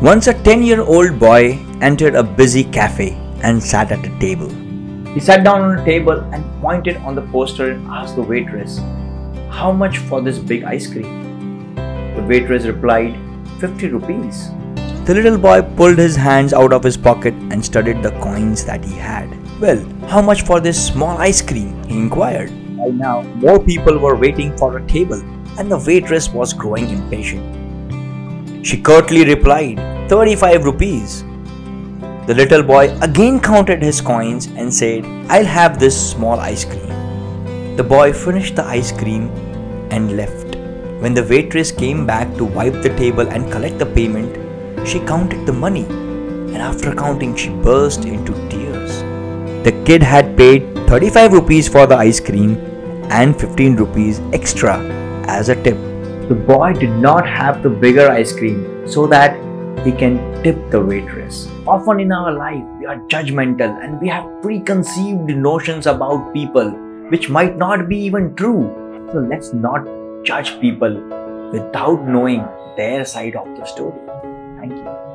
Once a 10 year old boy entered a busy cafe and sat at a table. He sat down on a table and pointed on the poster and asked the waitress, How much for this big ice cream? The waitress replied, 50 rupees. The little boy pulled his hands out of his pocket and studied the coins that he had. Well, how much for this small ice cream? he inquired. By now, more people were waiting for a table, and the waitress was growing impatient. She curtly replied, 35 rupees. The little boy again counted his coins and said, I'll have this small ice cream. The boy finished the ice cream and left. When the waitress came back to wipe the table and collect the payment, she counted the money and after counting, she burst into tears. The kid had paid 35 rupees for the ice cream and 15 rupees extra as a tip. The boy did not have the bigger ice cream so that he can tip the waitress. Often in our life, we are judgmental and we have preconceived notions about people which might not be even true. So let's not judge people without knowing their side of the story. Thank you.